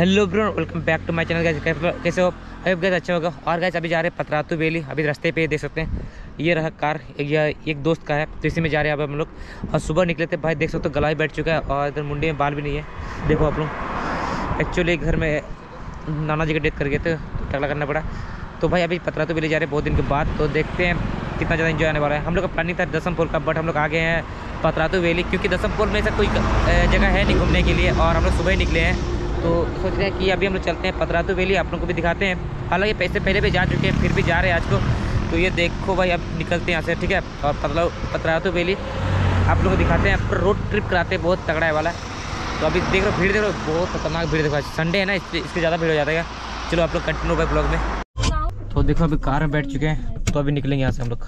Hello bro welcome back to my channel guys कैसे हो आई gas अच्छा होगा। और गाइस अभी जा रहे हैं पतरातू वेली अभी रास्ते पे, देख सकते हैं। ये रहा कार एक या एक दोस्त का है तो इसी में जा रहे हैं अब हम लोग। और सुबह निकले थे, भाई, देख सकते हो, गला ही बैठ चुका है और इधर मुंडी में बाल भी नहीं है। देखो आप लोग। एक्चुअली घर में नाना जी का डेथ कर गए थे तो टकला करना पड़ा। तो भाई, अभी पतरातू वेली जा रहे हैं बहुत दिन के बाद तो देखते हैं कितना ज़्यादा इन्जॉय आने वाला है। हम लोग का प्लानिंग था दसमपुर का बट हम लोग आ गए हैं पतरातू वेली क्योंकि दसमपुर में ऐसा कोई जगह है नहीं घूमने के लिए, और हम लोग सुबह ही निकले हैं। तो सोच रहे हैं कि अभी हम लोग चलते हैं पतरातू वैली, आप लोगों को भी दिखाते हैं। हालाँकि पैसे पहले भी जा चुके हैं, फिर भी जा रहे हैं आज को। तो ये देखो भाई, अब निकलते हैं यहाँ से, ठीक है? और पतला पतरातू वैली, आप लोगों को दिखाते हैं। पर रोड ट्रिप कराते हैं, बहुत तगड़ा है वाला। तो अभी देख रहे भीड़ देख रहे बहुत खतरनाक भीड़ देखो संडे है ना, इसलिए इसके ज़्यादा भीड़ हो जाता है चलो आप लोग कंटिन्यू भाई ब्लॉग में। तो देखो, अभी कार में बैठ चुके हैं तो अभी निकलेंगे यहाँ से हम लोग।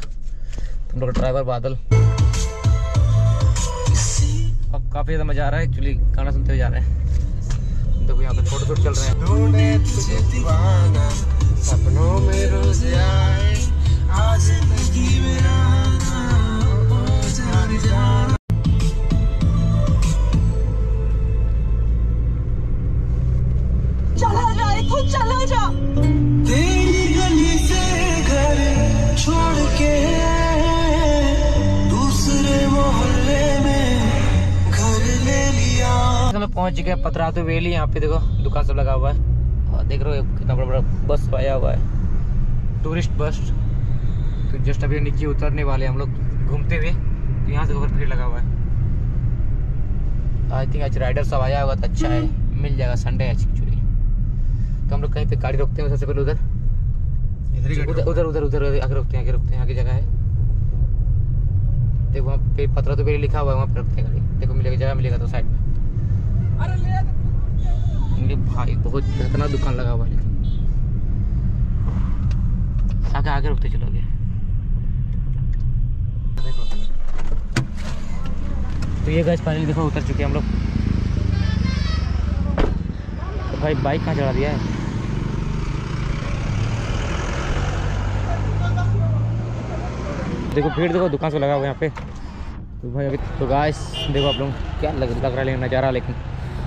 हम लोग ड्राइवर बादल। अब काफ़ी ज़्यादा मज़ा आ रहा है एक्चुअली गाना सुनते हुए जा रहे हैं। देखो यहाँ पे फ़ोटो शूट चल रहे हैं। सपनों में लोग पहुँच हैं पतरातू वेली यहाँ पे देखो दुकान सब लगा हुआ है। और देख रहे हो कितना बड़ा बड़ा बस आया हुआ है। टूरिस्ट बस तो जस्ट अभी नीचे उतरने वाले हम लोग घूमते हुए। तो यहाँ से ओवर भीड़ लगा हुआ है। आई थिंक आज राइडर सब आया होगा तो अच्छा है। मिल जाएगा संडे है एक्चुअली तो हम लोग कहीं पे गाड़ी रोकते हैं सबसे पहले उधर। उधर उधर उधर उधर आगे रुकते हैं आगे रुकते हैं आगे जगह है। देखो वहाँ पे पतरा तो लिखा हुआ है वहाँ पे रखते हैं गाड़ी। देखो मिलेगा जगह मिलेगा तो साइड में। मेरे भाई, बहुत खतरनाक दुकान लगा हुआ है आगे आगे रुकते चलोगे। तो ये गैस फाइनली देखो, उतर चुके हम लोग। तो भाई बाइक कहाँ चढ़ा दिया है? देखो भीड़ देखो, दुकान से लगा हुआ यहाँ पे। तो भाई, अभी तो गाइस देखो आप लोग क्या लग लग रहा है नज़ारा, लेकिन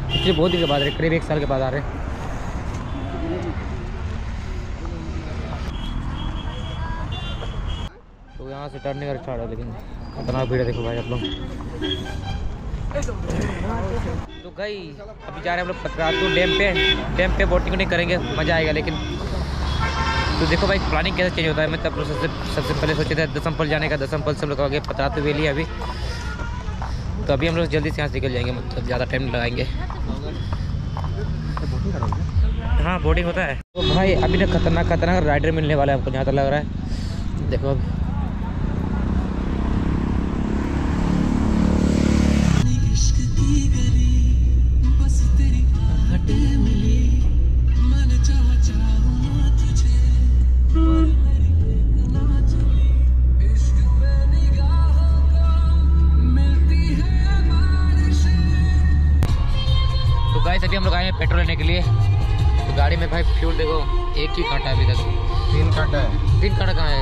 पिछले बहुत दिन के बाद आ रहे, करीब एक साल के बाद आ रहे। तो यहाँ से टर्निंग कर स्टार्ट है, लेकिन खतरनाक भीड़ है देखो भाई आप लोग। तो गई, अभी जा रहे हैं हम लोग पतरातू डैम पे। डैम पे बोटिंग नहीं करेंगे, मज़ा आएगा, लेकिन तो देखो भाई प्लानिंग कैसे चेंज होता है, मैं तब सबसे सबसे पहले सोचे थे दसमपल जाने का दसमपल से हम लोग आगे पतरातू वेली अभी। तो अभी हम लोग जल्दी से यहाँ से निकल जाएँगे मतलब ज़्यादा टाइम लगाएँगे। हाँ बोर्डिंग होता है। तो भाई, अभी ना खतरनाक खतरनाक राइडर मिलने वाला है आपको जहाँ तक लग रहा है। देखो अब। गाइस अभी हम लोग आए हैं पेट्रोल लेने के लिए। तो गाड़ी में भाई फ्यूल देखो एक ही कांटा है अभी तक। तीन कांटा है। तीन कांटा कहाँ है?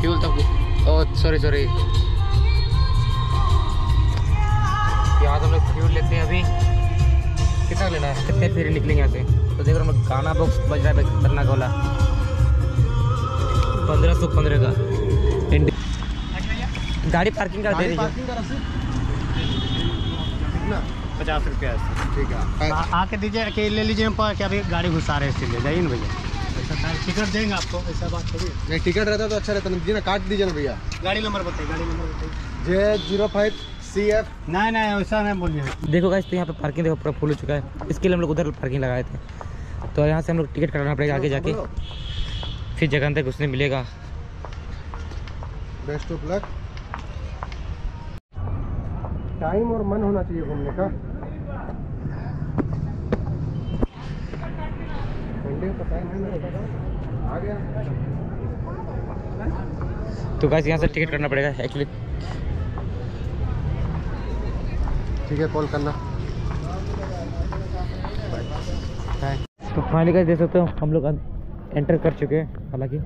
फ्यूल तक ओ सॉरी सॉरी यहाँ से हम लोग फ्यूल लेते हैं अभी। कितना लेना है? कितने फिर निकलेंगे यहाँ से? तो देख रहे हम लोग गाना बॉक्स बज रहा है खतरनाक वाला। पंद्रह सौ पंद्रह का। गाड़ी पार्किंग कर दे रसीद कितना? पचास रुपया ठीक है। आके दीजिए अकेले ले लीजिए हम पर क्या अभी गाड़ी घुसा रहे हैं इसलिए। जाइए ना भैया। टिकट देंगे आपको ऐसा बात करिए नहीं टिकट रहता तो अच्छा रहता ना दीजिए ना काट दीजिए ना भैया। गाड़ी नंबर बताइए गाड़ी नंबर बताइए। J zero five C F. नहीं नहीं वैसा नहीं बोलिए। देखो गाइस तो यहाँ पे पार्किंग देखो पूरा फुल हो चुका है। इसके लिए हम लोग उधर पार्किंग लगाए थे। तो यहाँ से हम लोग टिकट कटाना पड़ेगा आगे जाके। फिर जगह अंदर घुसने मिलेगा। बेस्ट ऑफ़ लक टाइम और मन होना चाहिए घूमने का संडे का टाइम है मेरे पास आ गया तो गाइस यहाँ से टिकट करना पड़ेगा एक्चुअली ठीक है कॉल करना। तो फाइनली गाइस देख सकते हो हम लोग एंटर कर चुके हैं हालाँकि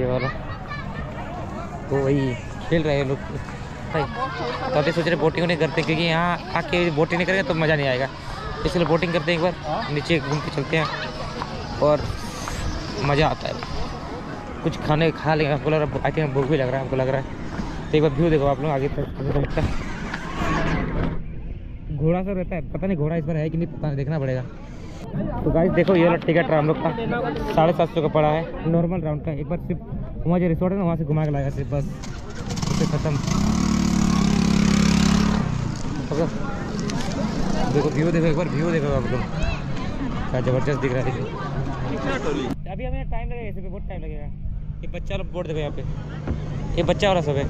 ये वाला। तो वही खेल रहे हैं लोग। भाई तो अभी सोच रहे बोटिंग नहीं करते क्योंकि यहाँ आके बोटिंग नहीं करेंगे तो मज़ा नहीं आएगा। इसलिए बोटिंग करते हैं एक बार नीचे घूम के चलते हैं। और मज़ा आता है। कुछ खाने खा लेंगे हमको लग रहा है आई थिंक भूख भी लग रहा है हमको लग रहा है। तो एक बार व्यू देखो आप लोग, आगे तक आगे तक घोड़ा सा रहता है, पता नहीं घोड़ा इस बार है कि नहीं, पता नहीं, देखना पड़ेगा। तो गाइस देखो ये वाला टिकट हम लोग का। साढ़े सात सौ का पड़ा है नॉर्मल राउंड का। एक बार सिर्फ़ वहाँ जो रिसोर्ट है ना, वहाँ से घुमा के लाएगा सिर्फ़ बस। उससे ख़त्म। देखो व्यू देखो, एक बार व्यू देखो आप लोग। क्या ज़बरदस्त दिख रहा है। अभी हमें टाइम लगेगा पे बहुत टाइम लगेगा। एक बच्चा लोग बोर्ड देखो यहाँ पे। एक बच्चा हो रहा सब है।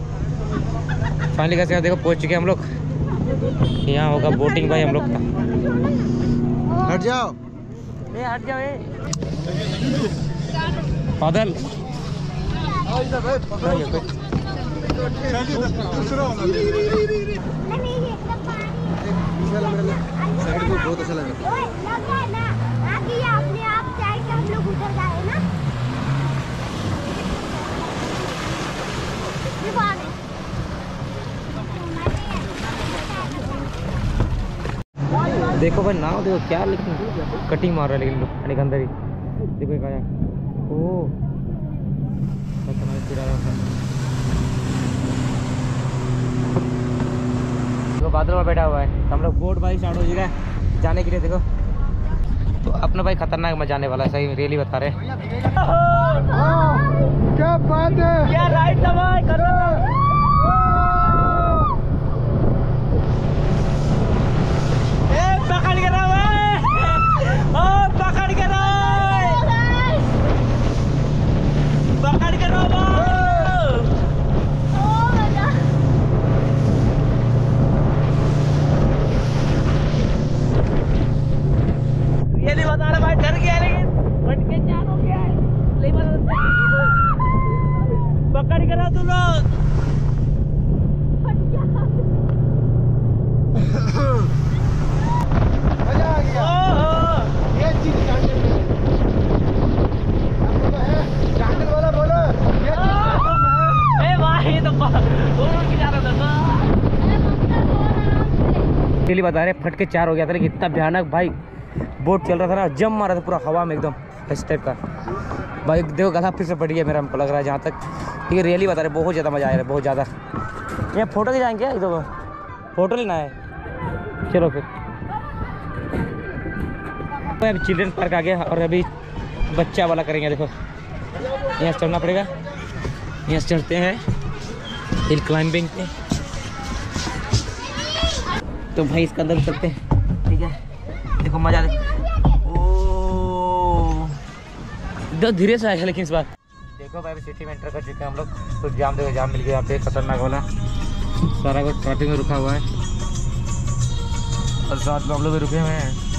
फाइनली कैसे देखो पहुँच चुके हम लोग। यहाँ होगा बोटिंग भाई हम लोग का। हट जाओ। ए हट जाओ ए। बादल। साइड बहुत अच्छा लगा अपने आप जाए के हम लोग उधर जाए ना ये बात है। देखो भाई, नाव देखो क्या लेकिन कटिंग मार रहा है लेकिन लोग। अंदर ही। देखो क्या ओ। तो बादल में बैठा हुआ है। हम लोग बोट भाई स्टार्ट हो जाएगा जाने के लिए देखो। तो अपना भाई खतरनाक मज़ा आने वाला है सही रियली बता रहे क्या बात है? क्या राइट करो पकड़ के रहो पकड़ के रहो पकड़ के रहो ये नहीं बता रहा भाई डर गया लेकिन बट के जान हो गया है नहीं बता पकड़ के रहो तुम लोग मज़ा आ गया ओहो ये चीज़ जानने में आपको तो है जानने वाला बोलो ये चीज़ ए भाई तो दोनों की जा रहा था डेली बता रहे फट के चार हो गया था, लेकिन इतना भयानक भाई बोट चल रहा था ना, जम मारा था पूरा हवा में एकदम, इस टाइप का। भाई, देखो गला फिर से पड़ गया मेरा, हमको लग रहा है जहाँ तक। ये रियली बता रहे बहुत ज़्यादा मज़ा आया है, बहुत ज़्यादा। यहाँ फ़ोटो के जाएँगे इधर फ़ोटो लेना है। चलो फिर। तो अभी चिल्ड्रन पार्क आ गया और अभी बच्चा वाला करेंगे, देखो। यहाँ चढ़ना पड़ेगा। यहाँ चढ़ते हैं हिल क्लाइंबिंग पे। तो भाई इसका अंदर चलते हैं। ठीक है। देखो, मज़ा ओ। धीरे से आएगा लेकिन इस बार। देखो भाई सिटी में एंटर कर चुके हैं हम लोग। तो जाम देखो, जाम मिल गया यहाँ पे। खतरनाक वाला। सारा कुछ ट्रैफ़िक में रुका हुआ है। और साथ में हम लोग भी रुके हुए हैं।